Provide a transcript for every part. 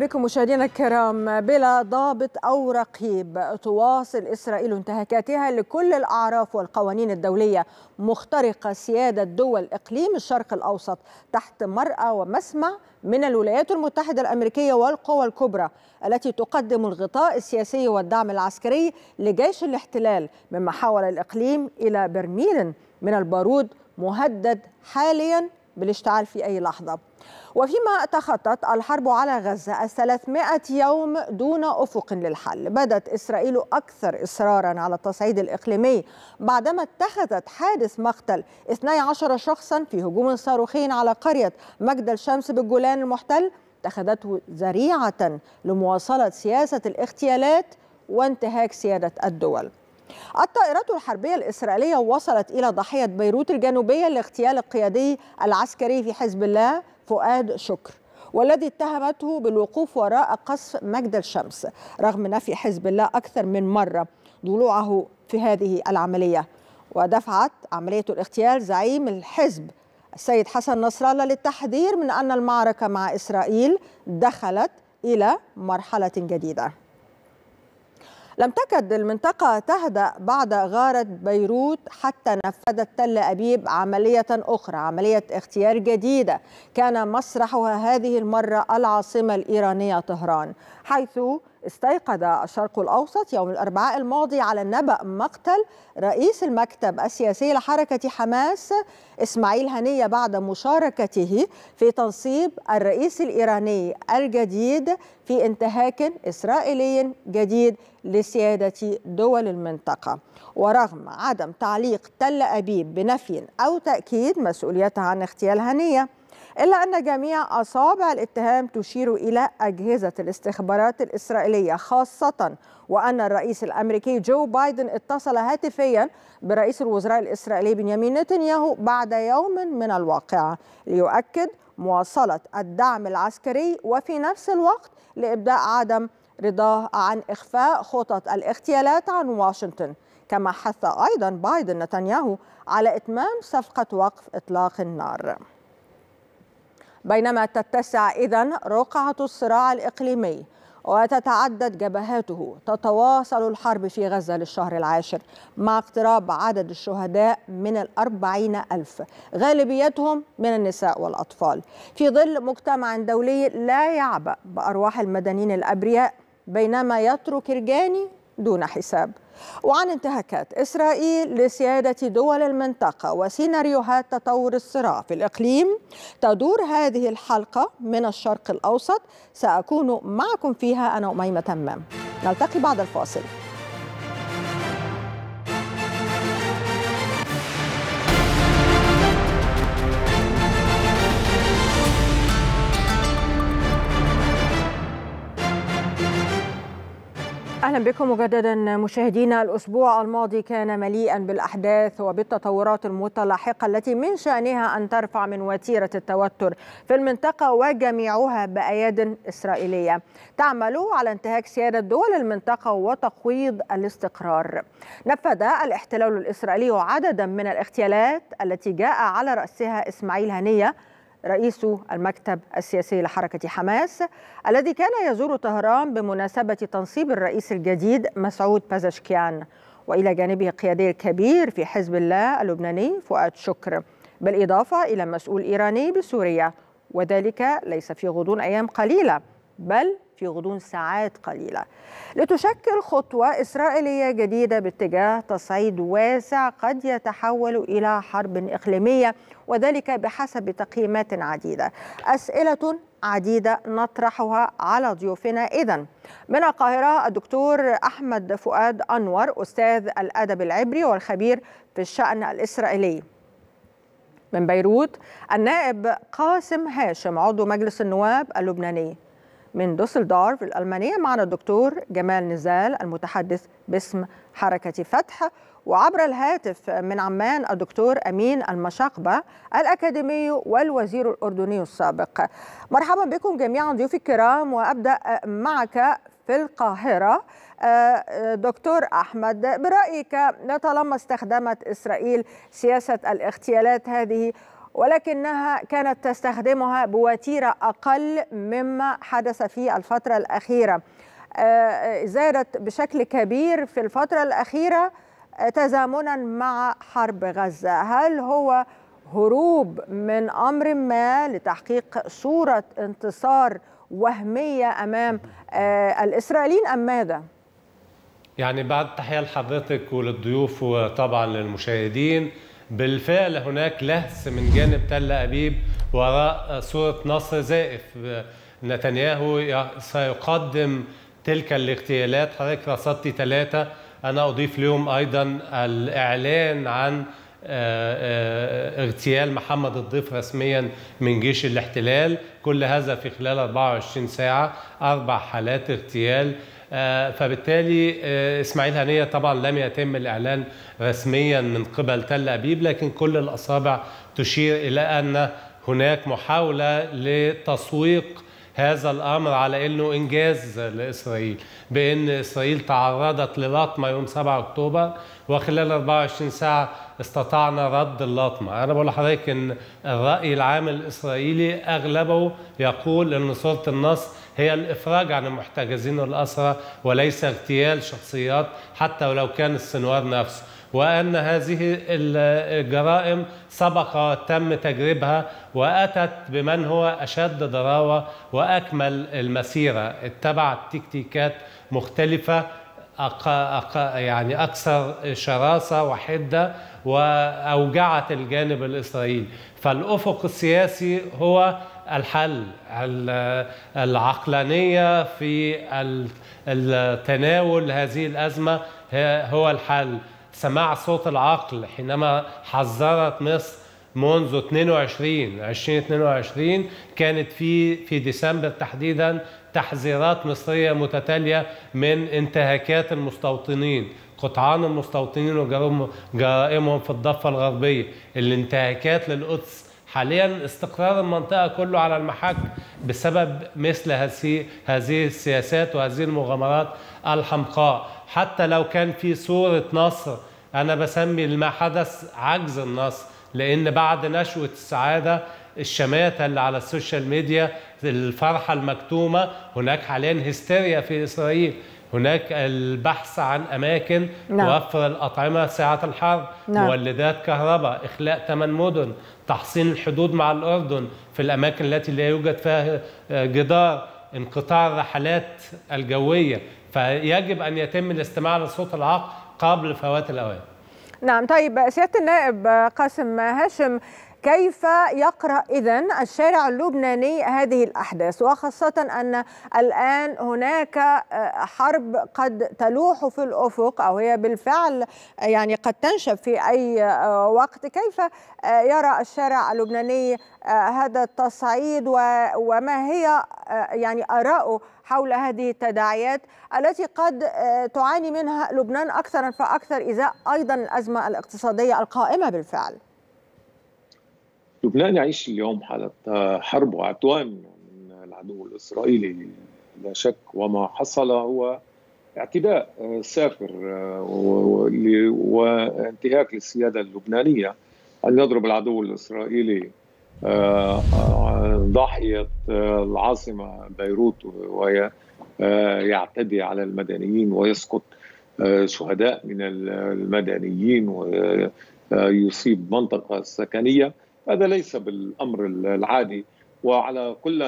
بكم مشاهدينا الكرام بلا ضابط أو رقيب تواصل إسرائيل انتهاكاتها لكل الأعراف والقوانين الدولية مخترقة سيادة دول إقليم الشرق الأوسط تحت مرأى ومسمع من الولايات المتحدة الأمريكية والقوى الكبرى التي تقدم الغطاء السياسي والدعم العسكري لجيش الاحتلال مما حول الإقليم إلى برميل من البارود مهدد حاليا بالاشتعال في أي لحظة. وفيما تخطت الحرب على غزة الثلاثمائة يوم دون أفق للحل. بدت إسرائيل أكثر إصرارا على التصعيد الإقليمي بعدما اتخذت حادث مقتل 12 شخصا في هجوم صاروخي على قرية مجد الشمس بالجولان المحتل. اتخذته ذريعة لمواصلة سياسة الاغتيالات وانتهاك سيادة الدول. الطائرات الحربية الإسرائيلية وصلت إلى ضاحية بيروت الجنوبية لاغتيال القيادي العسكري في حزب الله. فؤاد شكر والذي اتهمته بالوقوف وراء قصف مجد الشمس رغم نفي حزب الله أكثر من مرة ضلوعه في هذه العملية. ودفعت عملية الاغتيال زعيم الحزب السيد حسن نصر الله للتحذير من أن المعركة مع إسرائيل دخلت إلى مرحلة جديدة. لم تكد المنطقة تهدأ بعد غارة بيروت حتى نفذت تل أبيب عملية أخرى عملية اغتيال جديدة كان مسرحها هذه المرة العاصمة الإيرانية طهران حيث استيقظ الشرق الأوسط يوم الأربعاء الماضي على نبأ مقتل رئيس المكتب السياسي لحركة حماس إسماعيل هنية بعد مشاركته في تنصيب الرئيس الإيراني الجديد في انتهاك إسرائيلي جديد لسيادة دول المنطقة. ورغم عدم تعليق تل أبيب بنفي أو تأكيد مسؤوليتها عن اغتيال هنية إلا أن جميع أصابع الاتهام تشير إلى أجهزة الاستخبارات الإسرائيلية خاصة وأن الرئيس الأمريكي جو بايدن اتصل هاتفيا برئيس الوزراء الإسرائيلي بنيامين نتنياهو بعد يوم من الواقعة ليؤكد مواصلة الدعم العسكري وفي نفس الوقت لإبداء عدم رضاه عن إخفاء خطط الاغتيالات عن واشنطن. كما حث أيضا بايدن نتنياهو على إتمام صفقة وقف إطلاق النار. بينما تتسع إذن رقعة الصراع الإقليمي وتتعدد جبهاته تتواصل الحرب في غزة للشهر العاشر مع اقتراب عدد الشهداء من الأربعين ألف غالبيتهم من النساء والأطفال. في ظل مجتمع دولي لا يعبأ بأرواح المدنيين الأبرياء بينما يترك الجاني دون حساب. وعن انتهاكات إسرائيل لسيادة دول المنطقة وسيناريوهات تطور الصراع في الإقليم. تدور هذه الحلقة من الشرق الأوسط. سأكون معكم فيها أنا أميمة تمام. نلتقي بعد الفاصل. أهلا بكم مجددا مشاهدينا الأسبوع الماضي كان مليئا بالأحداث وبالتطورات المتلاحقة التي من شأنها أن ترفع من وتيرة التوتر في المنطقة وجميعها بأياد إسرائيلية تعمل على انتهاك سيادة دول المنطقة وتقويض الاستقرار. نفذ الاحتلال الإسرائيلي عددا من الاغتيالات التي جاء على رأسها إسماعيل هنية رئيس المكتب السياسي لحركة حماس الذي كان يزور طهران بمناسبة تنصيب الرئيس الجديد مسعود بازشكيان. وإلى جانبه قيادي كبير في حزب الله اللبناني فؤاد شكر. بالإضافة إلى مسؤول إيراني بسوريا. وذلك ليس في غضون أيام قليلة بل في غضون ساعات قليلة. لتشكل خطوة إسرائيلية جديدة باتجاه تصعيد واسع قد يتحول إلى حرب إقليمية وذلك بحسب تقييمات عديدة. أسئلة عديدة نطرحها على ضيوفنا. اذا من القاهرة الدكتور أحمد فؤاد أنور أستاذ الأدب العبري والخبير في الشأن الإسرائيلي. من بيروت النائب قاسم هاشم عضو مجلس النواب اللبناني. من دوسلدورف الألمانية معنا الدكتور جمال نزال المتحدث باسم حركة فتح. وعبر الهاتف من عمان الدكتور أمين المشاقبة الأكاديمي والوزير الأردني السابق. مرحبا بكم جميعا ضيوفي الكرام وأبدأ معك في القاهرة. دكتور أحمد برأيك طالما استخدمت إسرائيل سياسة الاغتيالات هذه ولكنها كانت تستخدمها بوتيرة أقل مما حدث في الفترة الأخيرة زادت بشكل كبير في الفترة الأخيرة تزامنا مع حرب غزة هل هو هروب من أمر ما لتحقيق صورة انتصار وهمية أمام الإسرائيليين أم ماذا؟ يعني بعد تحية لحضرتك وللضيوف وطبعا للمشاهدين بالفعل هناك لهس من جانب تل أبيب وراء صورة نصر زائف. نتنياهو سيقدم تلك الاغتيالات. حضرتك رصدتي ثلاثة أنا أضيف لهم أيضا الإعلان عن اغتيال محمد الضيف رسميا من جيش الاحتلال. كل هذا في خلال 24 ساعة. أربع حالات اغتيال. فبالتالي إسماعيل هنية طبعا لم يتم الإعلان رسميا من قبل تل أبيب لكن كل الأصابع تشير إلى أن هناك محاولة لتسويق هذا الأمر على إنه إنجاز لإسرائيل بإن إسرائيل تعرضت للطمه يوم 7 أكتوبر وخلال 24 ساعة استطعنا رد اللطمة. أنا بقول لحضرتك إن الرأي العام الإسرائيلي أغلبه يقول إن صورة النصر هي الإفراج عن المحتجزين والاسرى وليس اغتيال شخصيات حتى ولو كان السنوار نفسه وأن هذه الجرائم سبق وتم تجريبها وأتت بمن هو أشد ضراوة وأكمل المسيرة. اتبع تكتيكات مختلفة أق... أق... يعني أكثر شراسة وحدة وأوجعت الجانب الإسرائيلي. فالأفق السياسي هو الحل العقلانية في التناول هذه الأزمة هو الحل. سماع صوت العقل حينما حذرت مصر منذ 22 2022 كانت في في ديسمبر تحديدا تحذيرات مصرية متتالية من انتهاكات المستوطنين قطعان المستوطنين وجرائمهم في الضفة الغربية. الانتهاكات للقدس حاليا استقرار المنطقة كله على المحك بسبب مثل هذه السياسات وهذه المغامرات الحمقاء. حتى لو كان في صورة نصر أنا بسمي ما حدث عجز النصر لأن بعد نشوة السعادة الشماتة اللي على السوشيال ميديا الفرحة المكتومة هناك حاليا هستيريا في إسرائيل. هناك البحث عن أماكن نعم. توفر الأطعمة ساعة الحرب نعم. مولدات كهرباء إخلاء ثمان مدن تحصين الحدود مع الأردن في الأماكن التي لا يوجد فيها جدار انقطاع الرحلات الجوية فيجب أن يتم الاستماع لصوت العقل قبل فوات الأوان نعم طيب سيادة النائب قاسم هاشم كيف يقرأ إذن الشارع اللبناني هذه الأحداث؟ وخاصة أن الآن هناك حرب قد تلوح في الأفق أو هي بالفعل يعني قد تنشب في أي وقت. كيف يرى الشارع اللبناني هذا التصعيد؟ وما هي يعني آراؤه حول هذه التداعيات التي قد تعاني منها لبنان أكثر فأكثر إزاء أيضا الأزمة الاقتصادية القائمة بالفعل؟ لبنان يعيش اليوم حالة حرب وعدوان من العدو الإسرائيلي. لا شك وما حصل هو اعتداء سافر وانتهاك للسيادة اللبنانية أن يضرب العدو الإسرائيلي ضاحية العاصمة بيروت ويعتدي على المدنيين ويسقط شهداء من المدنيين ويصيب منطقة سكنية. هذا ليس بالأمر العادي. وعلى كل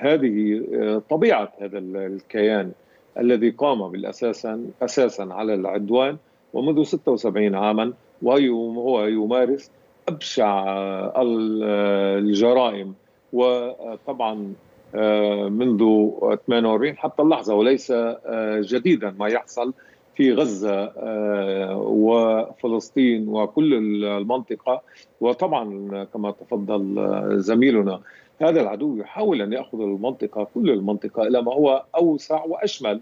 هذه طبيعة هذا الكيان الذي قام بالاساسا أساسا على العدوان ومنذ 76 عاما وهو يمارس أبشع الجرائم. وطبعا منذ 48 حتى اللحظة وليس جديدا ما يحصل. في غزة وفلسطين وكل المنطقة وطبعا كما تفضل زميلنا هذا العدو يحاول أن يأخذ المنطقة كل المنطقة إلى ما هو أوسع وأشمل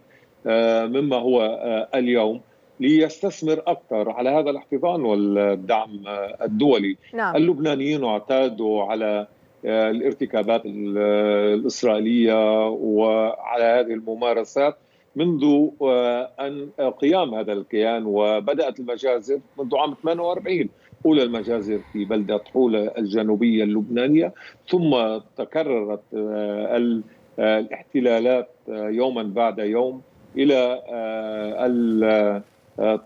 مما هو اليوم ليستثمر أكثر على هذا الاحتضان والدعم الدولي نعم. اللبنانيين اعتادوا على الارتكابات الإسرائيلية وعلى هذه الممارسات منذ أن قيام هذا الكيان وبدأت المجازر منذ عام 48 أولى المجازر في بلدة حوله الجنوبية اللبنانية. ثم تكررت الاحتلالات يوما بعد يوم إلى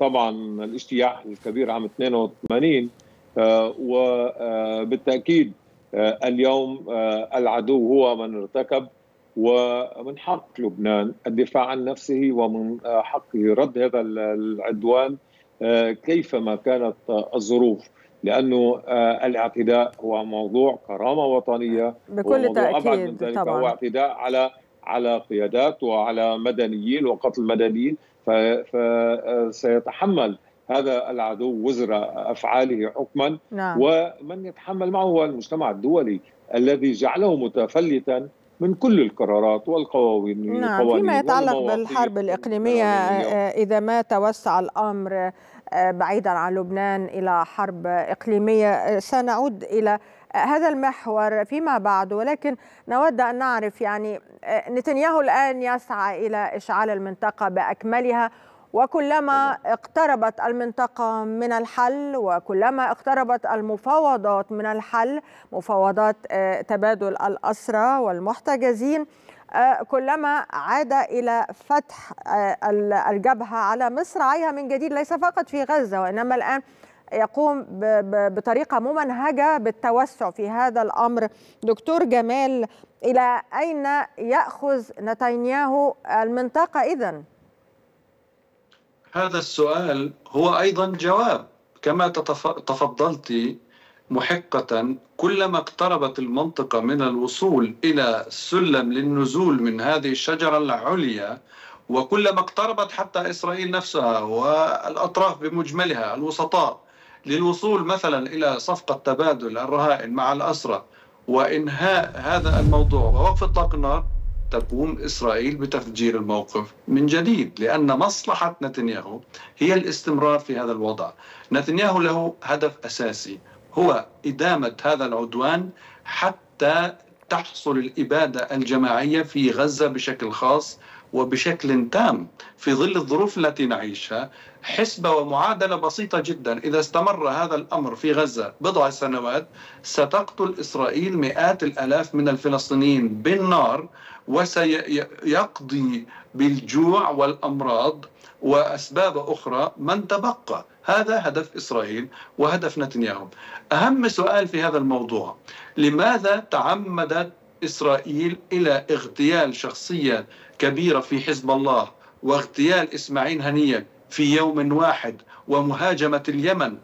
طبعا الاجتياح الكبير عام 82 وبالتاكيد اليوم العدو هو من ارتكب ومن حق لبنان الدفاع عن نفسه ومن حقه رد هذا العدوان كيفما كانت الظروف. لأنه الاعتداء هو موضوع كرامة وطنية بكل تاكيد من ذلك طبعا. هو اعتداء على على قيادات وعلى مدنيين وقتل مدنيين. فسيتحمل هذا العدو وزر أفعاله حكما. نعم. ومن يتحمل معه هو المجتمع الدولي الذي جعله متفلتا من كل القرارات والقوانين نعم فيما يتعلق بالحرب الإقليمية إذا ما توسع الأمر بعيدا عن لبنان إلى حرب إقليمية سنعود إلى هذا المحور فيما بعد. ولكن نود أن نعرف يعني نتنياهو الآن يسعى إلى إشعال المنطقة بأكملها. وكلما اقتربت المنطقة من الحل وكلما اقتربت المفاوضات من الحل مفاوضات تبادل الأسرى والمحتجزين كلما عاد إلى فتح الجبهة على مصراعيها من جديد ليس فقط في غزة وإنما الآن يقوم بطريقة ممنهجة بالتوسع في هذا الأمر دكتور جمال إلى أين يأخذ نتنياهو المنطقة إذن؟ هذا السؤال هو أيضا جواب. كما تفضلت محقة كلما اقتربت المنطقة من الوصول إلى سلم للنزول من هذه الشجرة العليا وكلما اقتربت حتى إسرائيل نفسها والأطراف بمجملها الوسطاء للوصول مثلا إلى صفقة تبادل الرهائن مع الأسرى وإنهاء هذا الموضوع. ووقف إطلاق النار. تقوم إسرائيل بتفجير الموقف من جديد لأن مصلحة نتنياهو هي الاستمرار في هذا الوضع. نتنياهو له هدف أساسي هو إدامة هذا العدوان حتى تحصل الإبادة الجماعية في غزة بشكل خاص وبشكل تام في ظل الظروف التي نعيشها. حسبة ومعادلة بسيطة جدا. إذا استمر هذا الأمر في غزة بضع سنوات ستقتل إسرائيل مئات الألاف من الفلسطينيين بالنار وسيقضي بالجوع والأمراض وأسباب أخرى من تبقى. هذا هدف إسرائيل وهدف نتنياهو. أهم سؤال في هذا الموضوع لماذا تعمدت إسرائيل إلى اغتيال شخصية كبيرة في حزب الله واغتيال إسماعيل هنية في يوم واحد ومهاجمة اليمن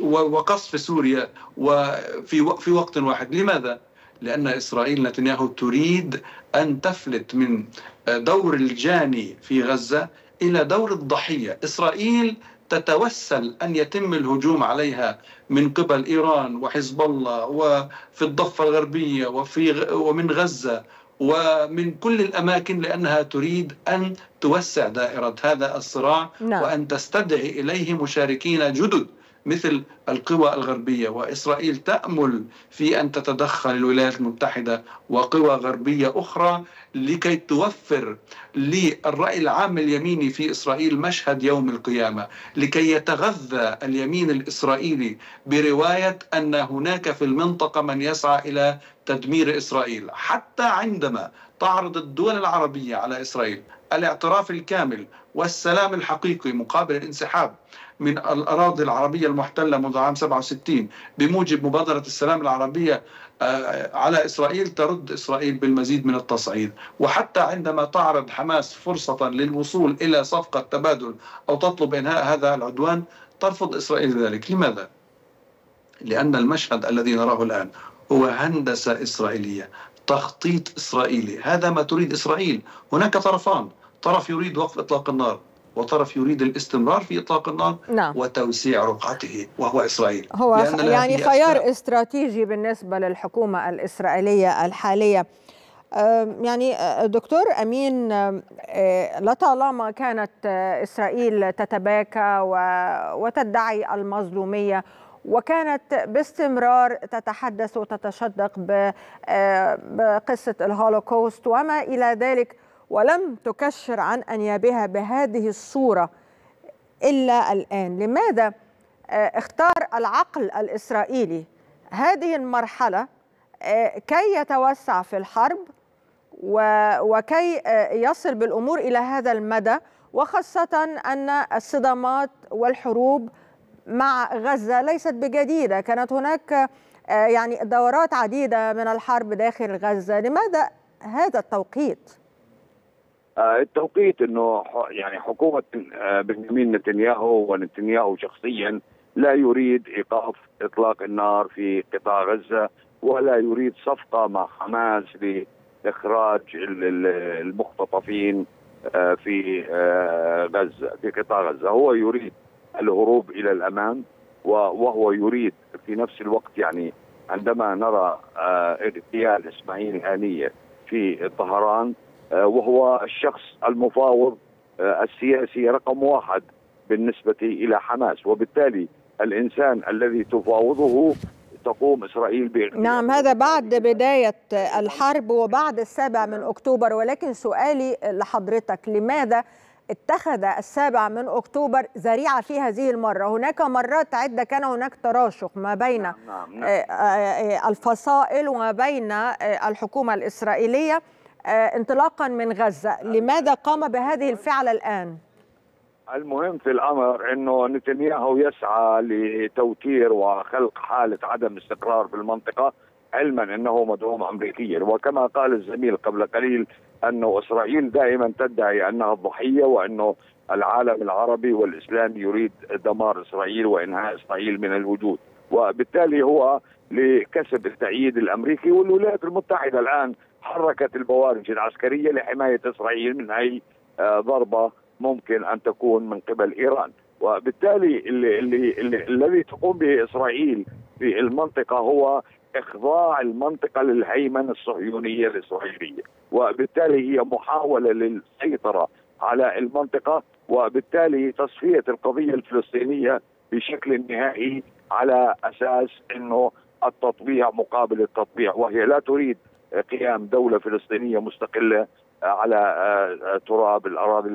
وقصف سوريا وفي في وقت واحد؟ لماذا؟ لأن إسرائيل نتنياهو تريد أن تفلت من دور الجاني في غزة إلى دور الضحية إسرائيل تتوسل أن يتم الهجوم عليها من قبل إيران وحزب الله وفي الضفة الغربية وفي ومن غزة ومن كل الأماكن لأنها تريد أن توسع دائرة هذا الصراع نعم. وأن تستدعي إليه مشاركين جدد مثل القوى الغربية وإسرائيل تأمل في أن تتدخل الولايات المتحدة وقوى غربية أخرى لكي توفر للرأي العام اليميني في إسرائيل مشهد يوم القيامة لكي يتغذى اليمين الإسرائيلي برواية أن هناك في المنطقة من يسعى إلى تدمير إسرائيل حتى عندما تعرض الدول العربية على إسرائيل. الاعتراف الكامل والسلام الحقيقي مقابل الانسحاب من الأراضي العربية المحتلة منذ عام 67 بموجب مبادرة السلام العربية على إسرائيل ترد إسرائيل بالمزيد من التصعيد. وحتى عندما تعرض حماس فرصة للوصول إلى صفقة تبادل أو تطلب إنهاء هذا العدوان ترفض إسرائيل ذلك. لماذا؟ لأن المشهد الذي نراه الآن هو هندسة إسرائيلية تخطيط إسرائيلي. هذا ما تريد إسرائيل. هناك طرفان. طرف يريد وقف إطلاق النار. وطرف يريد الاستمرار في إطلاق النار نعم. وتوسيع رقعته وهو إسرائيل. هو يعني خيار استراتيجي بالنسبة للحكومة الإسرائيلية الحالية. يعني دكتور أمين لطالما كانت إسرائيل تتباكى وتدعي المظلومية وكانت باستمرار تتحدث وتتشدق بقصة الهولوكوست وما إلى ذلك ولم تكشر عن أنيابها بهذه الصورة إلا الآن. لماذا؟ اختار العقل الإسرائيلي هذه المرحلة كي يتوسع في الحرب وكي يصل بالأمور إلى هذا المدى وخاصة أن الصدامات والحروب مع غزة ليست بجديدة. كانت هناك يعني دورات عديدة من الحرب داخل غزة. لماذا هذا التوقيت؟ التوقيت إنه يعني حكومة بنيامين نتنياهو ونتنياهو شخصيا لا يريد إيقاف إطلاق النار في قطاع غزة ولا يريد صفقة مع حماس لإخراج المختطفين في غزة في قطاع غزة. هو يريد الهروب إلى الأمام وهو يريد في نفس الوقت يعني عندما نرى إغتيال إسماعيل هانيه في طهران وهو الشخص المفاوض السياسي رقم واحد بالنسبة إلى حماس. وبالتالي الإنسان الذي تفاوضه تقوم إسرائيل باغتيال نعم هذا بعد بداية الحرب وبعد السابع من أكتوبر. ولكن سؤالي لحضرتك لماذا اتخذ السابع من أكتوبر ذريعة في هذه المرة، هناك مرات عدة كان هناك تراشق ما بين نعم نعم نعم. الفصائل وما بين الحكومة الإسرائيلية انطلاقا من غزة، لماذا قام بهذه الفعله الآن؟ المهم في الأمر إنه نتنياهو يسعى لتوتير وخلق حالة عدم استقرار في المنطقة علما إنه مدعوم امريكيا. وكما قال الزميل قبل قليل أنه إسرائيل دائما تدعي أنها الضحية وأنه العالم العربي والاسلامي يريد دمار إسرائيل وإنهاء إسرائيل من الوجود. وبالتالي هو لكسب التأييد الأمريكي والولايات المتحدة الآن حركت البوارج العسكرية لحماية إسرائيل من أي ضربة ممكن أن تكون من قبل إيران. وبالتالي اللي اللي اللي الذي تقوم به إسرائيل في المنطقة هو إخضاع المنطقة للهيمنة الصهيونية الإسرائيلية. وبالتالي هي محاولة للسيطرة على المنطقة وبالتالي تصفية القضية الفلسطينية بشكل نهائي على أساس إنه التطبيع مقابل التطبيع وهي لا تريد قيام دولة فلسطينية مستقلة على تراب الأراضي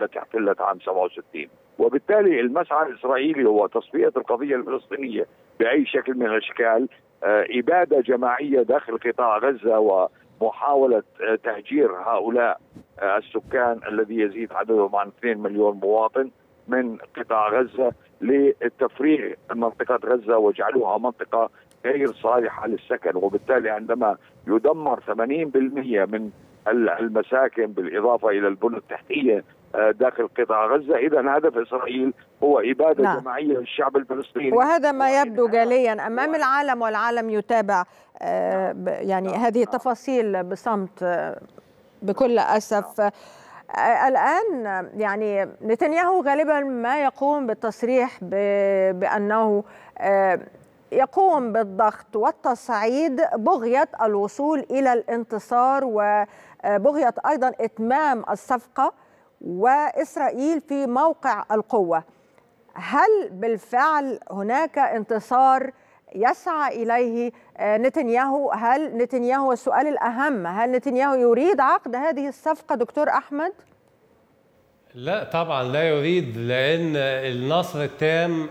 التي احتلت عام 67 وبالتالي المسعى الاسرائيلي هو تصفية القضية الفلسطينية بأي شكل من الأشكال إبادة جماعية داخل قطاع غزة ومحاولة تهجير هؤلاء السكان الذي يزيد عددهم عن 2 مليون مواطن من قطاع غزة لتفريغ منطقة غزة وجعلها منطقة غير صالحه للسكن وبالتالي عندما يدمر 80% من المساكن بالإضافة إلى البنى التحتية داخل قطاع غزة، اذا هدف إسرائيل هو إبادة نعم. جماعية للشعب الفلسطيني. وهذا ما يبدو جليا أمام العالم والعالم يتابع يعني هذه التفاصيل بصمت بكل أسف. الآن يعني نتنياهو غالبا ما يقوم بالتصريح بأنه يقوم بالضغط والتصعيد بغية الوصول إلى الانتصار وبغية أيضا إتمام الصفقة وإسرائيل في موقع القوة. هل بالفعل هناك انتصار يسعى إليه نتنياهو؟ هل نتنياهو السؤال الأهم هل نتنياهو يريد عقد هذه الصفقة دكتور أحمد؟ لا طبعا لا يريد لأن النصر التام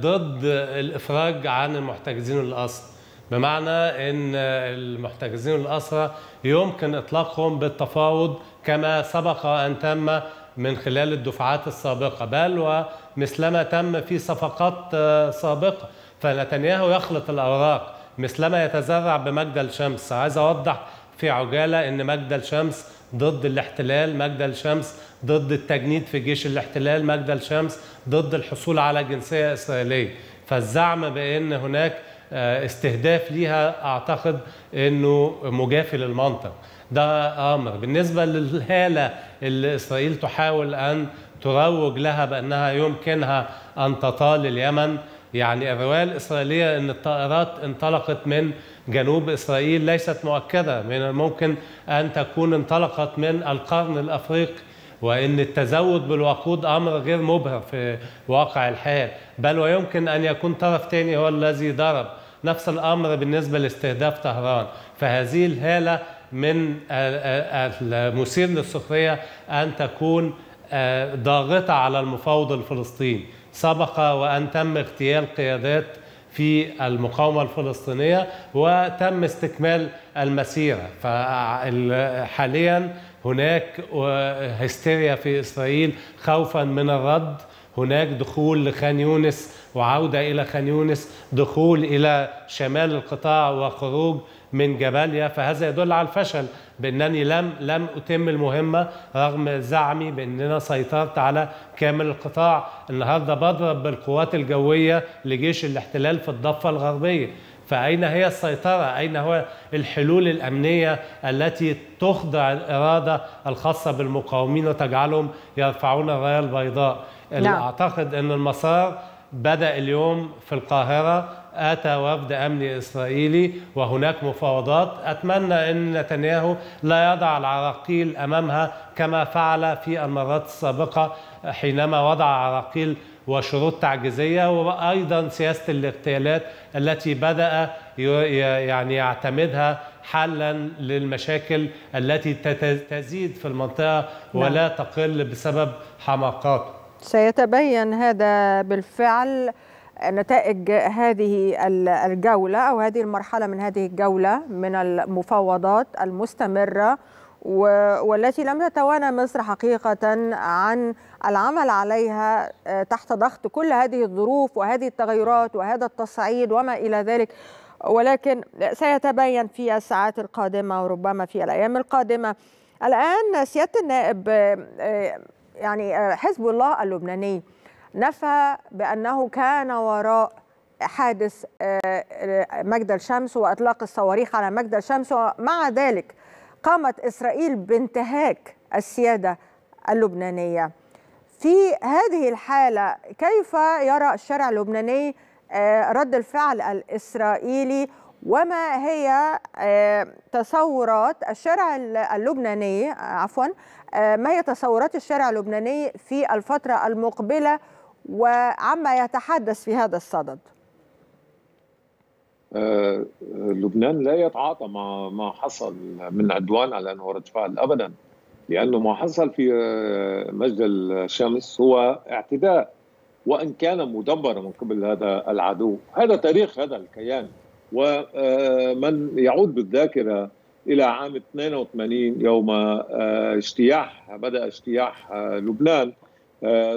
ضد الإفراج عن المحتجزين الاسرى بمعنى إن المحتجزين الأسرى يمكن إطلاقهم بالتفاوض كما سبق أن تم من خلال الدفعات السابقة. بل ومثلما تم في صفقات سابقة. فنتنياهو يخلط الأوراق. مثلما يتزرع بمجد الشمس. عايز أوضح في عجالة إن مجد الشمس ضد الاحتلال. مجد الشمس ضد التجنيد في جيش الاحتلال مجد الشمس ضد الحصول على جنسية إسرائيلية. فالزعم بأن هناك استهداف ليها أعتقد أنه مجافي للمنطق. ده أمر. بالنسبة للهالة اللي إسرائيل تحاول أن تروج لها بأنها يمكنها أن تطال اليمن يعني الرواية الإسرائيلية أن الطائرات انطلقت من جنوب إسرائيل ليست مؤكدة. من الممكن أن تكون انطلقت من القرن الأفريقي وإن التزود بالوقود أمر غير مبهر في واقع الحال بل ويمكن أن يكون طرف ثاني هو الذي ضرب. نفس الأمر بالنسبة لاستهداف طهران. فهذه الهالة من المثير للسخرية أن تكون ضاغطة على المفاوض الفلسطيني. سبق وأن تم اغتيال قيادات في المقاومة الفلسطينية وتم استكمال المسيرة. فحاليا هناك هستيريا في إسرائيل خوفا من الرد. هناك دخول لخان يونس وعودة إلى خان يونس دخول إلى شمال القطاع وخروج من جباليا. فهذا يدل على الفشل بأنني لم لم أتم المهمة رغم زعمي بأننا سيطرت على كامل القطاع. النهارده بضرب بالقوات الجوية لجيش الاحتلال في الضفة الغربية. فأين هي السيطرة؟ أين هو الحلول الأمنية التي تخضع الإرادة الخاصة بالمقاومين وتجعلهم يرفعون الراية البيضاء؟ نعم. أعتقد أن المسار بدأ اليوم في القاهرة أتى وفد أمني إسرائيلي وهناك مفاوضات أتمنى أن نتنياهو لا يضع العراقيل أمامها كما فعل في المرات السابقة حينما وضع عراقيل وشروط تعجيزية وأيضا سياسة الاغتيالات التي بدأ يعني يعتمدها حلا للمشاكل التي تزيد في المنطقة ولا تقل بسبب حماقات. سيتبين هذا بالفعل نتائج هذه الجولة أو هذه المرحلة من هذه الجولة من المفاوضات المستمرة والتي لم يتوانى مصر حقيقة عن العمل عليها تحت ضغط كل هذه الظروف وهذه التغيرات وهذا التصعيد وما إلى ذلك. ولكن سيتبين في الساعات القادمة وربما في الأيام القادمة. الآن سيادة النائب يعني حزب الله اللبناني نفى بأنه كان وراء حادث مجد الشمس وإطلاق الصواريخ على مجد الشمس ومع ذلك قامت إسرائيل بانتهاك السيادة اللبنانية. في هذه الحالة كيف يرى الشارع اللبناني رد الفعل الإسرائيلي وما هي تصورات الشارع اللبناني عفوا ما هي تصورات الشارع اللبناني في الفترة المقبلة وعما يتحدث في هذا الصدد؟ آه لبنان لا يتعاطى مع ما حصل من عدوان على انه رد فعل ابدا لأنه ما حصل في مجد الشمس هو اعتداء وإن كان مدبرا من قبل هذا العدو. هذا تاريخ هذا الكيان. ومن يعود بالذاكرة إلى عام 82 يوم اجتياح بدأ اجتياح لبنان.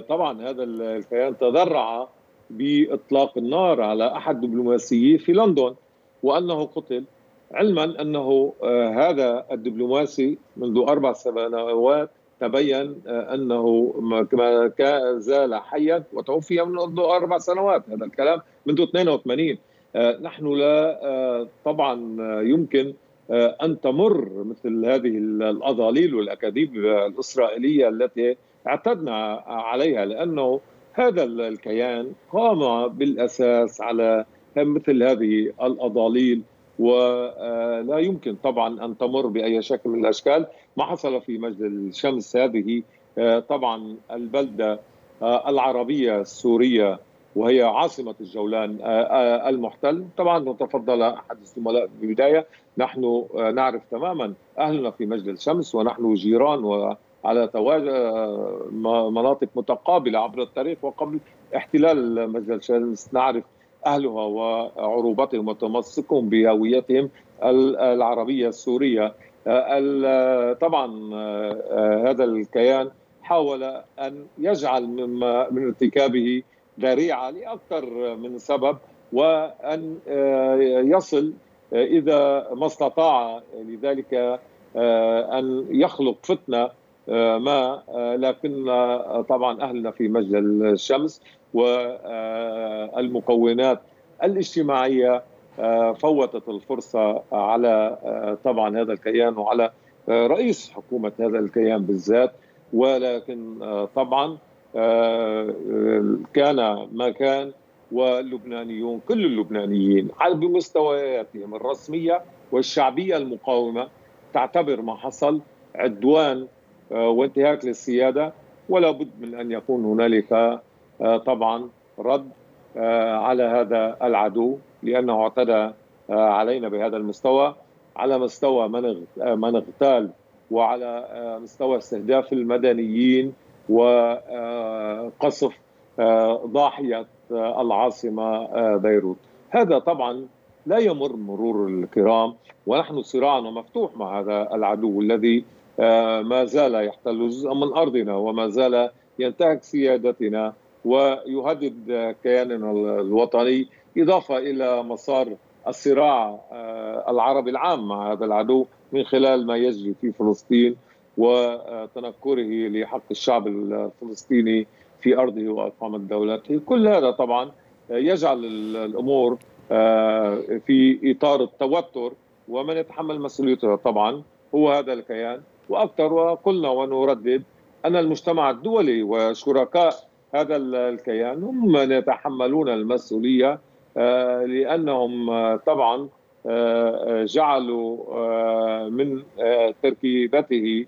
طبعا هذا الكيان تذرع بإطلاق النار على أحد دبلوماسييه في لندن وأنه قتل علما أنه هذا الدبلوماسي منذ أربع سنوات تبين أنه كما زال حيا وتوفي منذ أربع سنوات هذا الكلام منذ 82 نحن لا طبعا يمكن أن تمر مثل هذه الاضاليل والأكاذيب الإسرائيلية التي اعتدنا عليها لأنه هذا الكيان قام بالأساس على مثل هذه الأضاليل ولا يمكن طبعا أن تمر بأي شكل من الأشكال. ما حصل في مجد الشمس هذه طبعا البلدة العربية السورية وهي عاصمة الجولان المحتل. طبعا تفضل أحد الزملاء بالبداية نحن نعرف تماما أهلنا في مجد الشمس ونحن جيران وعلى مناطق متقابلة عبر التاريخ وقبل احتلال مجد الشمس نعرف أهلها وعروبتهم وتمسكهم بهويتهم العربية السورية. طبعا هذا الكيان حاول أن يجعل من ارتكابه ذريعة لأكثر من سبب وأن يصل إذا ما استطاع لذلك أن يخلق فتنة ما لكن طبعا أهلنا في مجد الشمس والمكونات الاجتماعية فوتت الفرصة على طبعا هذا الكيان وعلى رئيس حكومة هذا الكيان بالذات. ولكن طبعا كان ما كان واللبنانيون كل اللبنانيين بمستوياتهم الرسمية والشعبية المقاومة تعتبر ما حصل عدوان وانتهاك للسيادة ولا بد من أن يكون هنالك طبعا رد على هذا العدو لأنه اعتدى علينا بهذا المستوى على مستوى من اغتال وعلى مستوى استهداف المدنيين وقصف ضاحية العاصمة بيروت. هذا طبعا لا يمر مرور الكرام ونحن صراعنا مفتوح مع هذا العدو الذي ما زال يحتل جزءا من أرضنا وما زال ينتهك سيادتنا ويهدد كياننا الوطني إضافة إلى مسار الصراع العربي العام مع هذا العدو من خلال ما يجري في فلسطين وتنكره لحق الشعب الفلسطيني في أرضه وأقامة دولته، كل هذا طبعا يجعل الأمور في إطار التوتر ومن يتحمل مسؤوليته طبعا هو هذا الكيان. وأكثر وقلنا ونردد أن المجتمع الدولي وشركاء هذا الكيان هم من يتحملون المسؤولية لأنهم طبعا جعلوا من تركيبته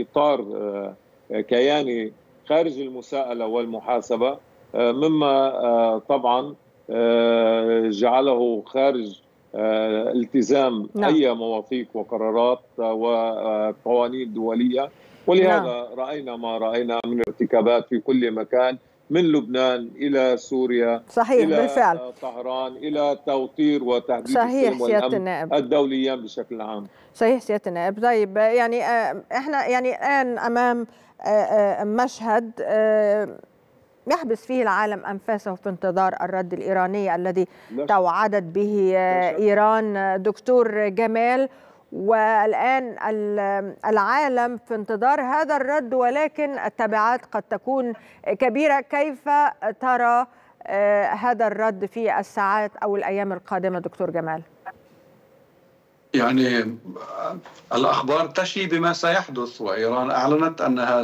إطار كياني خارج المساءلة والمحاسبة مما طبعا جعله خارج التزام نعم. أي مواثيق وقرارات وقوانين دولية. ولهذا نعم. رأينا ما رأينا من ارتكابات في كل مكان من لبنان إلى سوريا صحيح إلى بالفعل. طهران إلى توطير وتهديد صحيح سيادة النائب. الدوليين بشكل عام. صحيح سيادة النائب. طيب يعني إحنا يعني الآن أمام مشهد يحبس فيه العالم أنفاسه في انتظار الرد الإيراني الذي توعدت به إيران دكتور جمال. والآن العالم في انتظار هذا الرد ولكن التبعات قد تكون كبيرة. كيف ترى هذا الرد في الساعات أو الأيام القادمة دكتور جمال؟ يعني الأخبار تشي بما سيحدث وإيران أعلنت أنها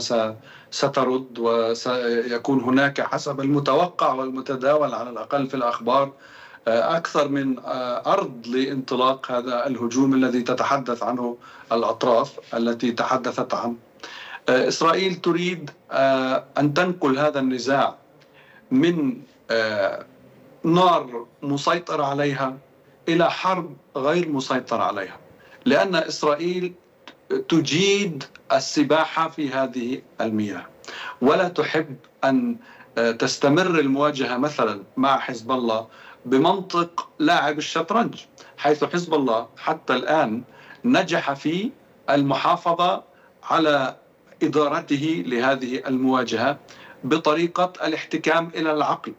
سترد وسيكون هناك حسب المتوقع والمتداول على الأقل في الأخبار أكثر من أرض لانطلاق هذا الهجوم الذي تتحدث عنه الأطراف التي تحدثت عنه. إسرائيل تريد أن تنقل هذا النزاع من نار مسيطر عليها إلى حرب غير مسيطر عليها لأن إسرائيل تجيد السباحة في هذه المياه. ولا تحب أن تستمر المواجهة مثلا مع حزب الله بمنطق لاعب الشطرنج حيث حزب الله حتى الآن نجح في المحافظة على إدارته لهذه المواجهة بطريقة الاحتكام إلى العقل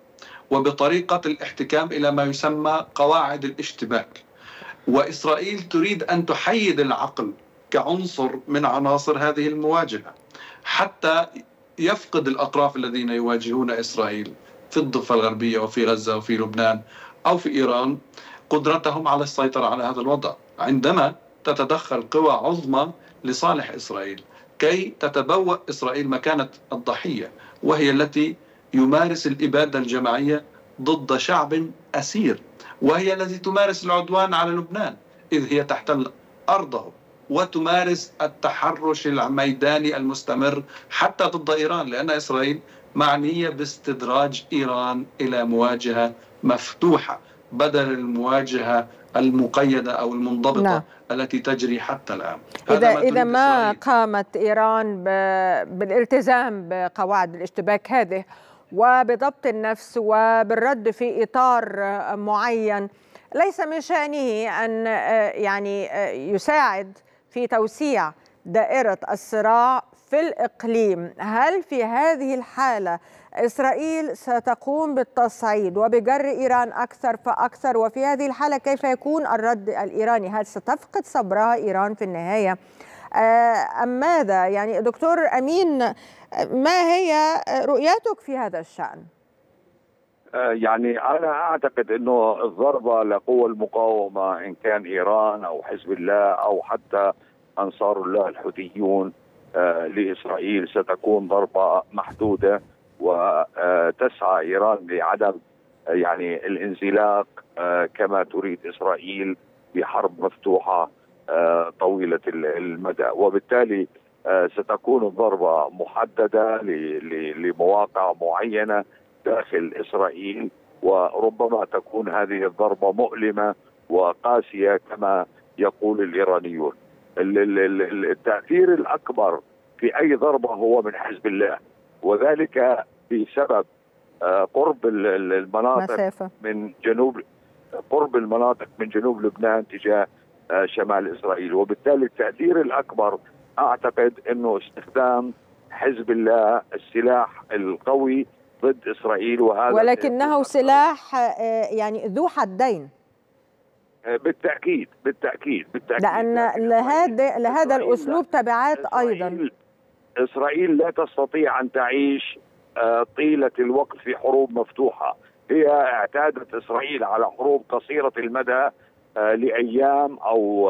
وبطريقة الاحتكام إلى ما يسمى قواعد الاشتباك. وإسرائيل تريد أن تحيد العقل كعنصر من عناصر هذه المواجهة حتى يفقد الأطراف الذين يواجهون إسرائيل في الضفة الغربية وفي غزة وفي لبنان أو في إيران قدرتهم على السيطرة على هذا الوضع. عندما تتدخل قوى عظمى لصالح إسرائيل كي تتبوأ إسرائيل مكانة الضحية وهي التي يمارس الإبادة الجماعية ضد شعب أسير وهي التي تمارس العدوان على لبنان إذ هي تحتل ارضه وتمارس التحرش الميداني المستمر حتى ضد إيران لأن إسرائيل معنية باستدراج إيران إلى مواجهة مفتوحة بدل المواجهة المقيدة أو المنضبطة نعم. التي تجري حتى الآن اذا إذا ما إسرائيل. قامت إيران بالالتزام بقواعد الاشتباك هذه وبضبط النفس وبالرد في إطار معين ليس من شأنه أن يعني يساعد في توسيع دائرة الصراع في الإقليم، هل في هذه الحالة إسرائيل ستقوم بالتصعيد وبجر إيران أكثر فأكثر وفي هذه الحالة كيف يكون الرد الإيراني؟ هل ستفقد صبرها إيران في النهاية؟ أم ماذا؟ يعني دكتور أمين ما هي رؤيتك في هذا الشأن؟ يعني أنا أعتقد إنه الضربة لقوى المقاومة إن كان إيران أو حزب الله أو حتى أنصار الله الحوثيون لإسرائيل ستكون ضربة محدودة وتسعى إيران لعدم يعني الانزلاق كما تريد إسرائيل بحرب مفتوحة طويلة المدى. وبالتالي ستكون الضربة محددة لمواقع معينة داخل إسرائيل وربما تكون هذه الضربة مؤلمة وقاسية كما يقول الإيرانيون. التأثير الأكبر في أي ضربة هو من حزب الله. وذلك بسبب قرب المناطق مسافة. من جنوب قرب المناطق من جنوب لبنان تجاه شمال إسرائيل. وبالتالي التأثير الأكبر أعتقد إنه استخدام حزب الله السلاح القوي ضد إسرائيل. وهذا ولكنه سلاح يعني ذو حدين. بالتأكيد بالتأكيد بالتأكيد. لأن لهذا لهذا الاسلوب تبعات أيضا. إسرائيل لا تستطيع أن تعيش طيلة الوقت في حروب مفتوحة. هي اعتادت إسرائيل على حروب قصيرة المدى لأيام أو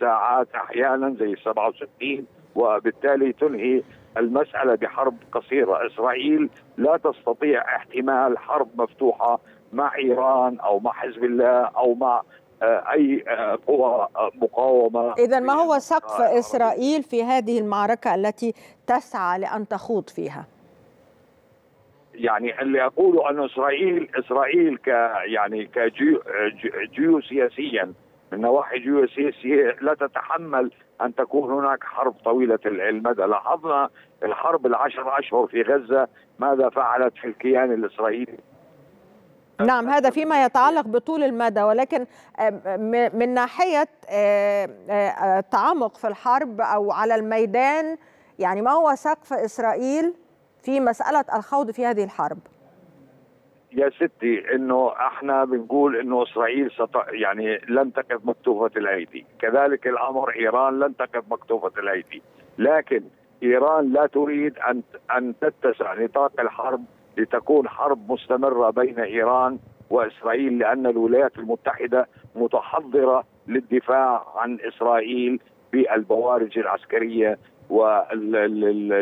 ساعات أحيانا زي 67 وبالتالي تنهي المسألة بحرب قصيرة، إسرائيل لا تستطيع احتمال حرب مفتوحة مع إيران أو مع حزب الله أو مع أي قوى مقاومة. إذا ما هو سقف إسرائيل في هذه المعركة التي تسعى لأن تخوض فيها؟ يعني اللي أقوله انه إسرائيل إسرائيل ك يعني كجيوسياسيا من نواحي جيوسياسية لا تتحمل أن تكون هناك حرب طويلة المدى، لاحظنا الحرب العشر أشهر في غزة ماذا فعلت في الكيان الإسرائيلي؟ نعم هذا فيما يتعلق بطول المدى ولكن من ناحية التعمق في الحرب أو على الميدان يعني ما هو سقف إسرائيل في مسألة الخوض في هذه الحرب؟ يا ستي إنه إحنا بنقول إنه إسرائيل ست يعني لن تقف مكتوفة الأيدي، كذلك الأمر إيران لن تقف مكتوفة الأيدي، لكن إيران لا تريد أن أن تتسع نطاق الحرب لتكون حرب مستمرة بين إيران وإسرائيل لأن الولايات المتحدة متحضرة للدفاع عن إسرائيل بالبوارج العسكرية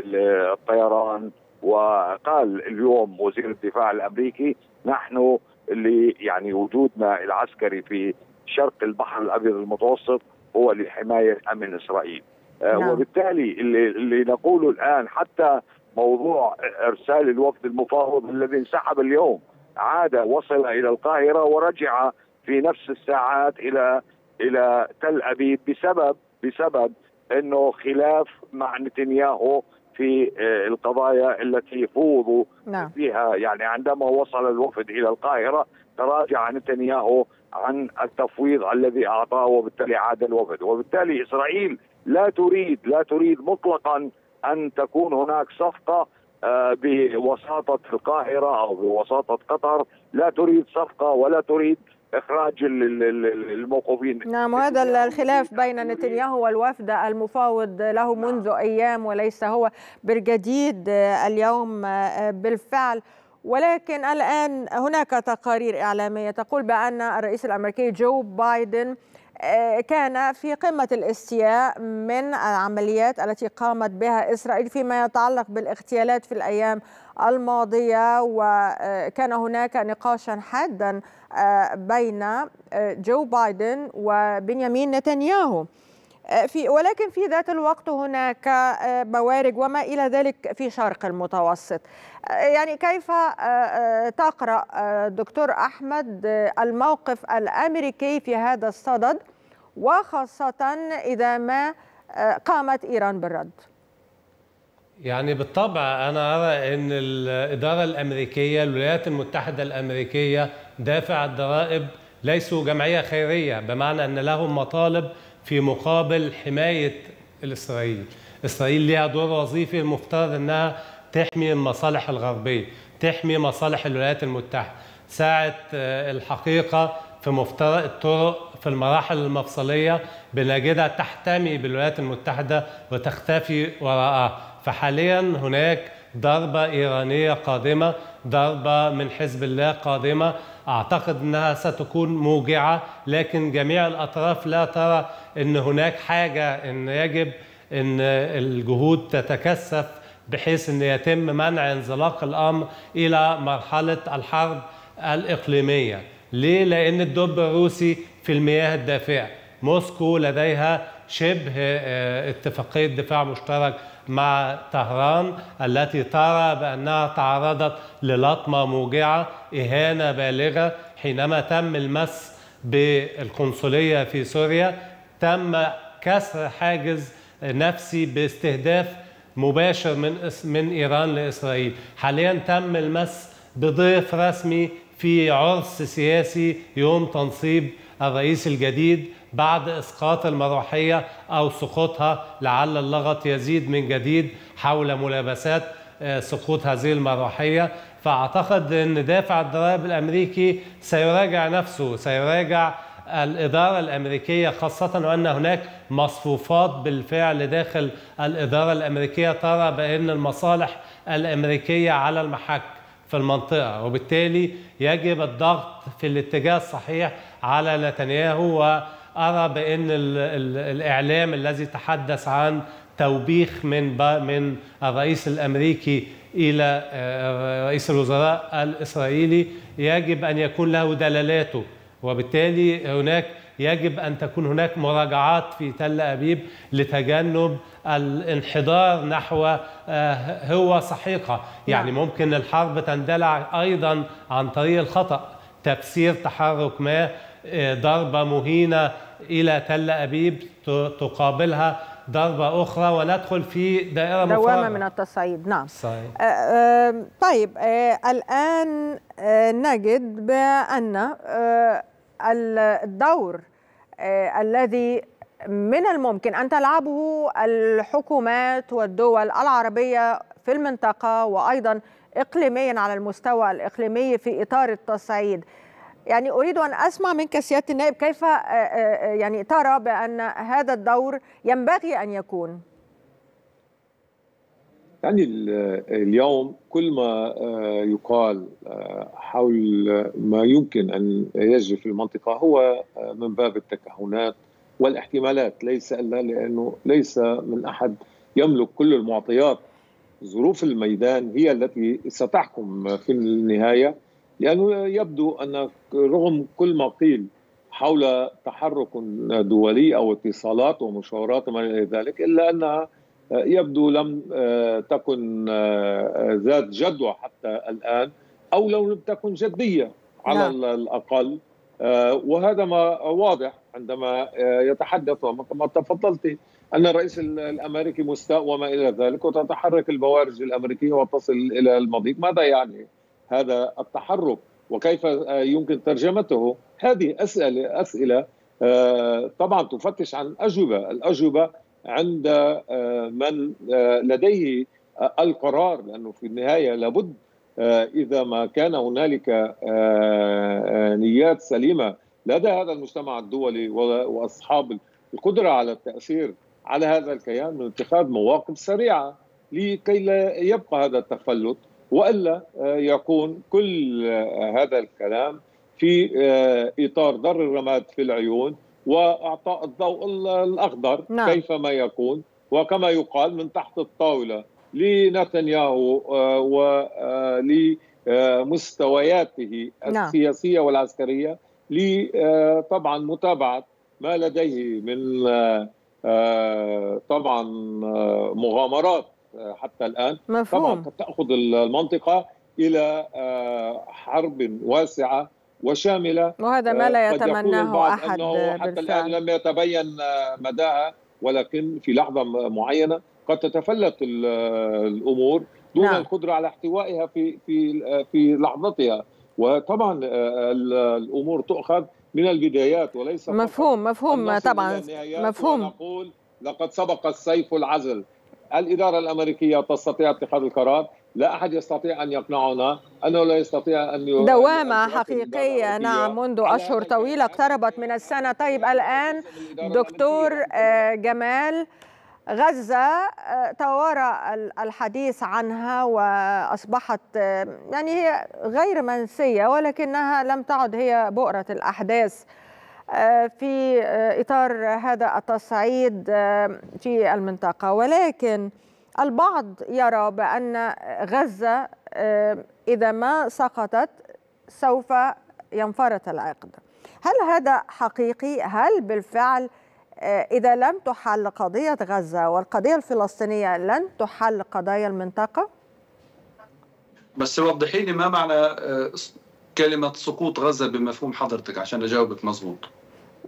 والطيران وقال اليوم وزير الدفاع الأمريكي نحن اللي يعني وجودنا العسكري في شرق البحر الأبيض المتوسط هو لحماية أمن إسرائيل نعم. وبالتالي اللي, اللي نقوله الآن حتى موضوع إرسال الوفد المفاوض الذي انسحب اليوم. عاد وصل إلى القاهرة ورجع في نفس الساعات إلى إلى تل أبيب بسبب بسبب إنه خلاف مع نتنياهو في القضايا التي فوضوا نعم. فيها. يعني عندما وصل الوفد إلى القاهرة تراجع نتنياهو عن التفويض الذي أعطاه وبالتالي عاد الوفد. وبالتالي إسرائيل لا تريد لا تريد مطلقا أن تكون هناك صفقة بوساطة القاهرة أو بوساطة قطر. لا تريد صفقة ولا تريد إخراج الموقوفين. نعم وهذا الخلاف بين نتنياهو والوفد المفاوض له منذ أيام وليس هو بالجديد اليوم بالفعل. ولكن الآن هناك تقارير إعلامية تقول بأن الرئيس الأمريكي جو بايدن كان في قمة الاستياء من العمليات التي قامت بها إسرائيل فيما يتعلق بالاغتيالات في الأيام الماضية وكان هناك نقاشا حادا بين جو بايدن وبنيامين نتنياهو. في ولكن في ذات الوقت هناك بوارج وما إلى ذلك في شرق المتوسط. يعني كيف تقرأ دكتور أحمد الموقف الأمريكي في هذا الصدد وخاصة إذا ما قامت إيران بالرد؟ يعني بالطبع أنا أرى أن الإدارة الأمريكية الولايات المتحدة الأمريكية دافع الضرائب ليسوا جمعية خيرية بمعنى أن لهم مطالب في مقابل حماية الإسرائيل. إسرائيل لها دور وظيفي المفترض أنها تحمي المصالح الغربية تحمي مصالح الولايات المتحدة. ساعة الحقيقة في مفترق الطرق في المراحل المفصلية بنجدها تحتمي بالولايات المتحدة وتختفي وراءها. فحاليا هناك ضربة إيرانية قادمة ضربة من حزب الله قادمة. أعتقد أنها ستكون موجعة لكن جميع الأطراف لا ترى أن هناك حاجة أن يجب أن الجهود تتكثف بحيث أن يتم منع انزلاق الأمر إلى مرحلة الحرب الإقليمية ليه؟ لأن الدب الروسي في المياه الدافئة موسكو لديها شبه اتفاقية دفاع مشترك مع طهران التي ترى بأنها تعرضت للطمة موجعة إهانة بالغة. حينما تم المس بالقنصلية في سوريا تم كسر حاجز نفسي باستهداف مباشر من من إيران لإسرائيل. حاليا تم المس بضيف رسمي في عرس سياسي يوم تنصيب الرئيس الجديد بعد إسقاط المروحيه أو سقوطها لعل اللغط يزيد من جديد حول ملابسات سقوط هذه المروحيه فأعتقد إن دافع الضرائب الأمريكي سيراجع نفسه سيراجع الإدارة الأمريكية خاصة وأن هناك مصفوفات بالفعل داخل الإدارة الأمريكية ترى بأن المصالح الأمريكية على المحك في المنطقة. وبالتالي يجب الضغط في الاتجاه الصحيح على نتنياهو وأرى بأن ال ال الإعلام الذي تحدث عن توبيخ من من الرئيس الأمريكي إلى رئيس الوزراء الإسرائيلي يجب أن يكون له دلالاته. وبالتالي هناك يجب أن تكون هناك مراجعات في تل أبيب لتجنب الانحدار نحو هو صحيقه يعني ممكن الحرب تندلع أيضا عن طريق الخطأ. تفسير تحرك ما ضربة مهينة إلى تل أبيب تقابلها ضربة أخرى وندخل في دائرة دوامة من التصعيد. نعم. صحيح. آه آه طيب آه الآن آه نجد بأن آه الدور آه الذي من الممكن أن تلعبه الحكومات والدول العربية في المنطقة وأيضا إقليميا على المستوى الإقليمي في إطار التصعيد. يعني أريد أن أسمع منك سيادة النائب كيف يعني ترى بأن هذا الدور ينبغي أن يكون؟ يعني اليوم كل ما يقال حول ما يمكن أن يجري في المنطقة هو من باب التكهنات والاحتمالات. ليس إلا لأنه ليس من أحد يملك كل المعطيات. ظروف الميدان هي التي ستحكم في النهاية. لأنه يبدو أن رغم كل ما قيل حول تحرك دولي أو اتصالات ومشاورات وما إلى ذلك إلا أنها يبدو لم تكن ذات جدوى حتى الآن أو لو لم تكن جدية على نعم. الأقل. وهذا ما واضح عندما يتحدث كما تفضلت أن الرئيس الأمريكي مستاء وما إلى ذلك وتتحرك البوارج الأمريكية وتصل إلى المضيق. ماذا يعني؟ هذا التحرك وكيف يمكن ترجمته. هذه أسئلة أسئلة طبعا تفتش عن اجوبه الأجوبة عند من لديه القرار لأنه في النهاية لابد إذا ما كان هنالك نيات سليمة لدى هذا المجتمع الدولي وأصحاب القدرة على التأثير على هذا الكيان من اتخاذ مواقف سريعة لكي لا يبقى هذا التفلت وإلا يكون كل هذا الكلام في إطار ضر الرماد في العيون وإعطاء الضوء الأخضر نعم. كيفما يكون وكما يقال من تحت الطاولة لنتنياهو ولمستوياته نعم. السياسية والعسكرية لطبعا متابعة ما لديه من طبعا مغامرات حتى الآن. مفهوم. طبعا قد تأخذ المنطقة إلى حرب واسعة وشاملة. وهذا ما لا يتمناه أحد حتى بالفعل. الان لم يتبين مداها ولكن في لحظة معينة قد تتفلت الأمور دون نعم. القدرة على احتوائها في في في لحظتها. وطبعا الأمور تؤخذ من البدايات وليس مفهوم مفهوم طبعا. مفهوم. نقول لقد سبق السيف العزل. الإدارة الأمريكية تستطيع اتخاذ القرار لا أحد يستطيع أن يقنعنا أنه لا يستطيع أن دوامة حقيقية. نعم منذ أشهر طويلة اقتربت من السنة. طيب الآن دكتور جمال غزة توارى الحديث عنها وأصبحت يعني هي غير منسية ولكنها لم تعد هي بؤرة الأحداث. في إطار هذا التصعيد في المنطقة. ولكن البعض يرى بأن غزة إذا ما سقطت سوف ينفرط العقد. هل هذا حقيقي؟ هل بالفعل إذا لم تحل قضية غزة والقضية الفلسطينية لن تحل قضايا المنطقة؟ بس وضحي لي ما معنى كلمة سقوط غزة بمفهوم حضرتك عشان أجاوبك مظبوط.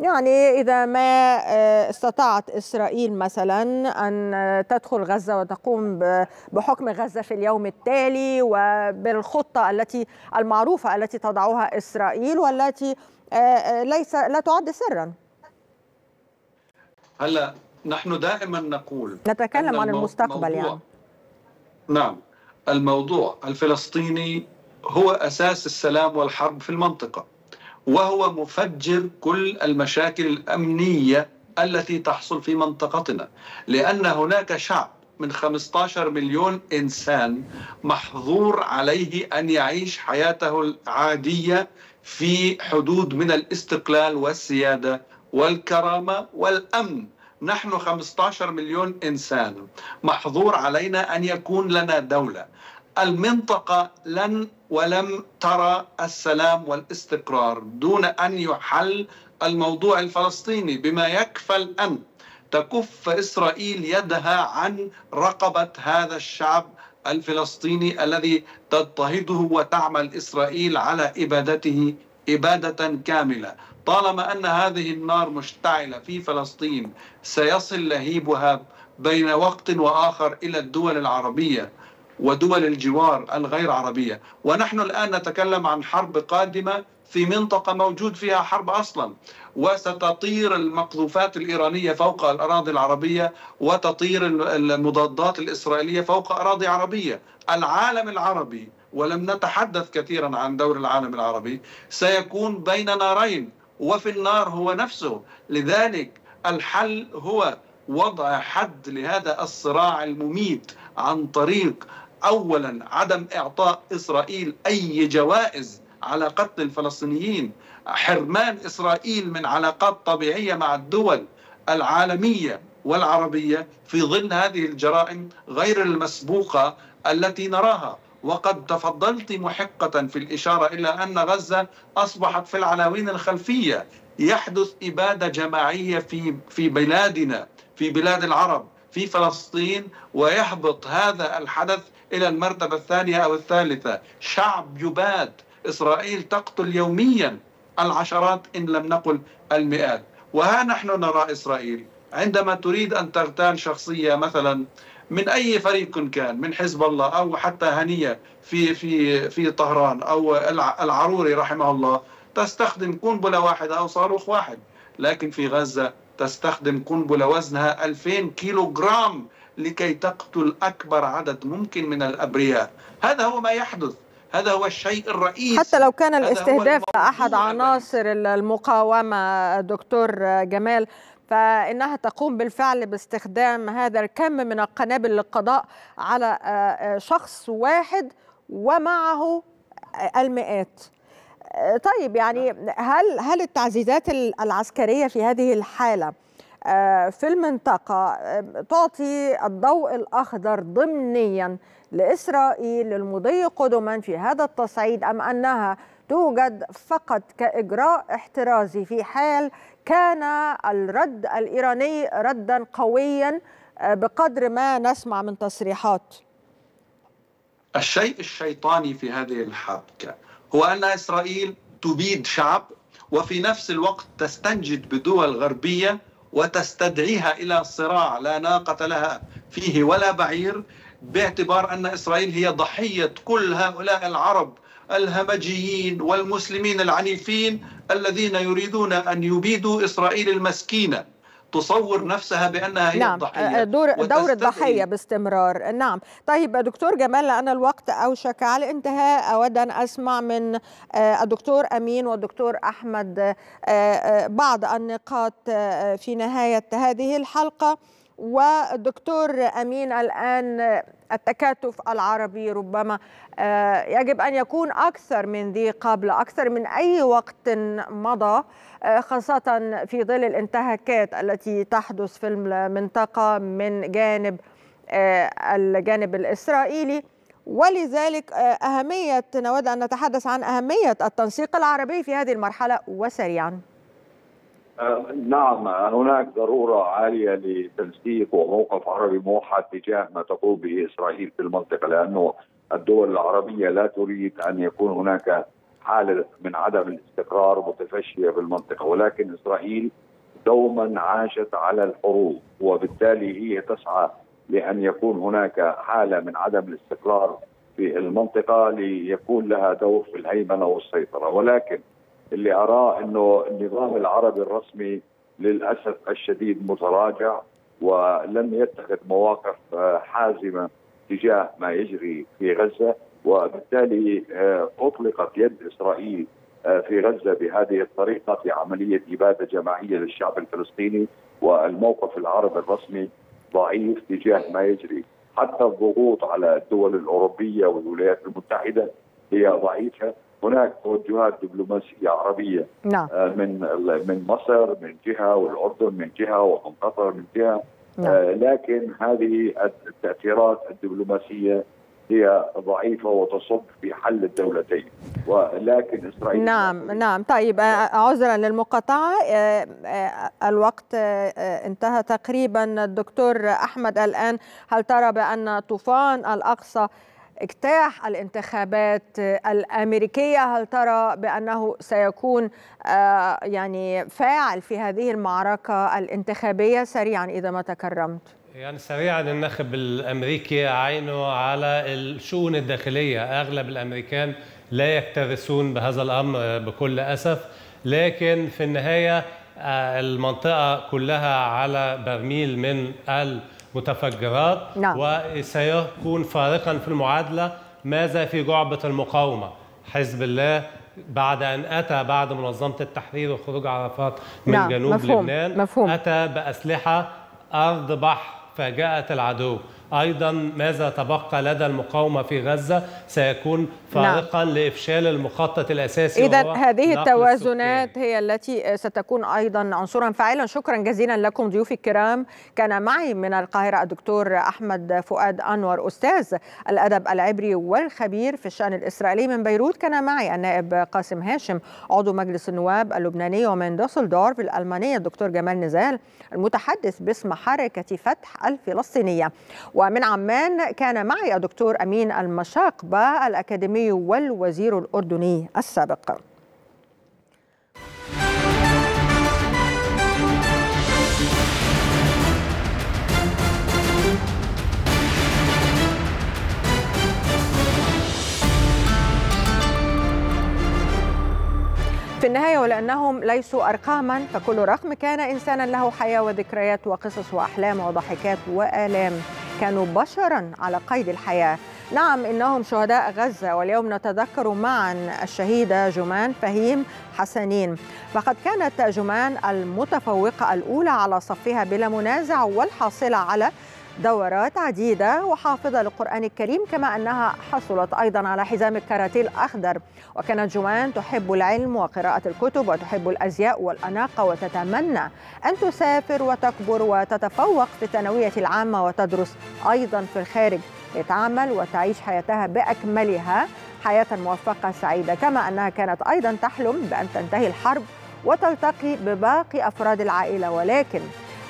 يعني إذا ما استطاعت إسرائيل مثلا أن تدخل غزة وتقوم بحكم غزة في اليوم التالي وبالخطة التي المعروفة التي تضعها إسرائيل والتي ليس لا تعد سرا. هلأ نحن دائما نقول نتكلم عن المستقبل يعني. نعم الموضوع الفلسطيني هو أساس السلام والحرب في المنطقة. وهو مفجر كل المشاكل الأمنية التي تحصل في منطقتنا لأن هناك شعب من 15 مليون إنسان محظور عليه أن يعيش حياته العادية في حدود من الاستقلال والسيادة والكرامة والأمن. نحن 15 مليون إنسان محظور علينا أن يكون لنا دولة. المنطقة لن ولم ترى السلام والاستقرار دون أن يحل الموضوع الفلسطيني. بما يكفل أن تكف إسرائيل يدها عن رقبة هذا الشعب الفلسطيني الذي تضطهده وتعمل إسرائيل على إبادته إبادة كاملة. طالما أن هذه النار مشتعلة في فلسطين سيصل لهيبها بين وقت وآخر إلى الدول العربية. ودول الجوار الغير عربية. ونحن الآن نتكلم عن حرب قادمة في منطقة موجود فيها حرب أصلا. وستطير المقذوفات الإيرانية فوق الأراضي العربية وتطير المضادات الإسرائيلية فوق أراضي عربية. العالم العربي ولم نتحدث كثيرا عن دور العالم العربي سيكون بين نارين وفي النار هو نفسه. لذلك الحل هو وضع حد لهذا الصراع المميت عن طريق اولا عدم إعطاء إسرائيل أي جوائز على قتل الفلسطينيين. حرمان إسرائيل من علاقات طبيعية مع الدول العالمية والعربية في ظل هذه الجرائم غير المسبوقة التي نراها. وقد تفضلت محقة في الإشارة إلى أن غزة أصبحت في العناوين الخلفية يحدث إبادة جماعية في في بلادنا في بلاد العرب في فلسطين ويهبط هذا الحدث إلى المرتبة الثانية أو الثالثة. شعب يباد إسرائيل تقتل يوميا العشرات إن لم نقل المئات. وها نحن نرى إسرائيل عندما تريد أن تغتال شخصية مثلا من أي فريق كان من حزب الله أو حتى هنية في في في طهران أو العروري رحمه الله تستخدم قنبلة واحدة أو صاروخ واحد. لكن في غزة تستخدم قنبلة وزنها 2000 كيلو جرام لكي تقتل أكبر عدد ممكن من الأبرياء. هذا هو ما يحدث. هذا هو الشيء الرئيسي حتى لو كان الاستهداف أحد عناصر المقاومة دكتور جمال فإنها تقوم بالفعل باستخدام هذا الكم من القنابل للقضاء على شخص واحد ومعه المئات. طيب يعني هل هل التعزيزات العسكرية في هذه الحالة في المنطقة تعطي الضوء الأخضر ضمنيا لإسرائيل للمضي قدما في هذا التصعيد أم أنها توجد فقط كإجراء احترازي في حال كان الرد الإيراني ردا قويا بقدر ما نسمع من تصريحات. الشيء الشيطاني في هذه الحبكة هو أن إسرائيل تبيد شعب وفي نفس الوقت تستنجد بدول غربية وتستدعيها إلى صراع لا ناقة لها فيه ولا بعير باعتبار أن إسرائيل هي ضحية كل هؤلاء العرب الهمجيين والمسلمين العنيفين الذين يريدون أن يبيدوا إسرائيل المسكينة. تصور نفسها بأنها هي نعم الضحية دور دور الضحية باستمرار. نعم. طيب دكتور جمال لأن الوقت أوشك على الانتهاء أود أن أسمع من الدكتور أمين والدكتور أحمد بعض النقاط في نهاية هذه الحلقة. والدكتور أمين الآن التكاتف العربي ربما يجب أن يكون أكثر من ذي قبل أكثر من أي وقت مضى خاصة في ظل الانتهاكات التي تحدث في المنطقة من جانب الجانب الإسرائيلي ولذلك أهمية نود أن نتحدث عن أهمية التنسيق العربي في هذه المرحلة وسريعا. نعم هناك ضرورة عالية لتنسيق وموقف عربي موحد تجاه ما تقوم به إسرائيل في المنطقة لأنه الدول العربية لا تريد أن يكون هناك حاله من عدم الاستقرار متفشية بالمنطقة ولكن إسرائيل دوما عاشت على الحروب وبالتالي هي تسعى لأن يكون هناك حالة من عدم الاستقرار في المنطقة ليكون لها دور في الهيمنة والسيطرة ولكن اللي أراه إنه النظام العربي الرسمي للأسف الشديد متراجع ولم يتخذ مواقف حازمة تجاه ما يجري في غزة. وبالتالي أطلقت يد إسرائيل في غزة بهذه الطريقة في عملية إبادة جماعية للشعب الفلسطيني. والموقف العربي الرسمي ضعيف تجاه ما يجري. حتى الضغوط على الدول الأوروبية والولايات المتحدة هي ضعيفة. هناك توجهات دبلوماسية عربية نعم. من من مصر من جهة والأردن من جهة ومن قطر من جهة. نعم. لكن هذه التأثيرات الدبلوماسية هي ضعيفة وتصب في حل الدولتين. ولكن إسرائيل نعم نعم. طيب عذرا للمقاطعة الوقت انتهى تقريبا. الدكتور أحمد الآن هل ترى بأن طوفان الأقصى اجتاح الانتخابات الأمريكية. هل ترى بأنه سيكون يعني فاعل في هذه المعركة الانتخابية سريعا إذا ما تكرمت؟ يعني سريعا الناخب الأمريكي عينه على الشؤون الداخلية. أغلب الأمريكان لا يكترثون بهذا الأمر بكل أسف. لكن في النهاية المنطقة كلها على برميل من المتفجرات نعم. وسيكون فارقا في المعادلة ماذا في جعبة المقاومة حزب الله بعد أن أتى بعد منظمة التحرير وخروج عرفات من نعم. جنوب مفهوم. لبنان مفهوم. أتى بأسلحة أرض بحر فاجأت العدو أيضا ماذا تبقى لدى المقاومة في غزة؟ سيكون فارقا نعم. لإفشال المخطط الأساسي إذا هذه التوازنات هي التي ستكون أيضا عنصرا فاعلا. شكرا جزيلا لكم ضيوفي الكرام. كان معي من القاهرة الدكتور أحمد فؤاد أنور أستاذ الأدب العبري والخبير في الشأن الإسرائيلي من بيروت. كان معي النائب قاسم هاشم عضو مجلس النواب اللبناني ومن دوسلدورف الألمانية الدكتور جمال نزال المتحدث باسم حركة فتح الفلسطينية. ومن عمان كان معي الدكتور أمين المشاقبة الأكاديمي والوزير الأردني السابق. في النهاية ولأنهم ليسوا أرقاما فكل رقم كان إنسانا له حياة وذكريات وقصص وأحلام وضحكات وآلام. كانوا بشرا على قيد الحياة. نعم إنهم شهداء غزة واليوم نتذكر معا الشهيدة جمان فهيم حسنين. فقد كانت جمان المتفوقة الأولى على صفها بلا منازع والحاصلة على دورات عديدة وحافظة للقرآن الكريم كما أنها حصلت أيضا على حزام الكاراتيه الأخضر. وكانت جوان تحب العلم وقراءة الكتب وتحب الأزياء والأناقة وتتمنى أن تسافر وتكبر وتتفوق في الثانوية العامة وتدرس أيضا في الخارج لتعمل وتعيش حياتها بأكملها حياة موفقة سعيدة. كما أنها كانت أيضا تحلم بأن تنتهي الحرب وتلتقي بباقي أفراد العائلة. ولكن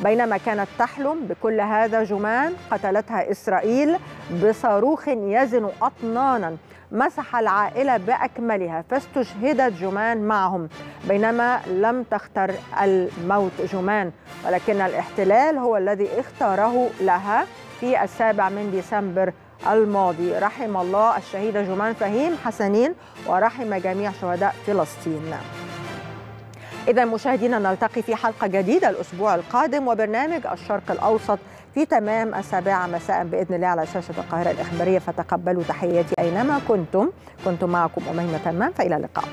بينما كانت تحلم بكل هذا جمان قتلتها إسرائيل بصاروخ يزن أطنانا. مسح العائلة بأكملها فاستشهدت جمان معهم. بينما لم تختر الموت جمان ولكن الاحتلال هو الذي اختاره لها في السابع من ديسمبر الماضي. رحم الله الشهيدة جمان فهيم حسنين ورحم جميع شهداء فلسطين. إذا مشاهدينا نلتقي في حلقة جديدة الأسبوع القادم وبرنامج الشرق الأوسط في تمام السابعة مساء بإذن الله على شاشة القاهرة الإخبارية. فتقبلوا تحياتي أينما كنتم. كنت معكم أميمة تمام فإلى اللقاء.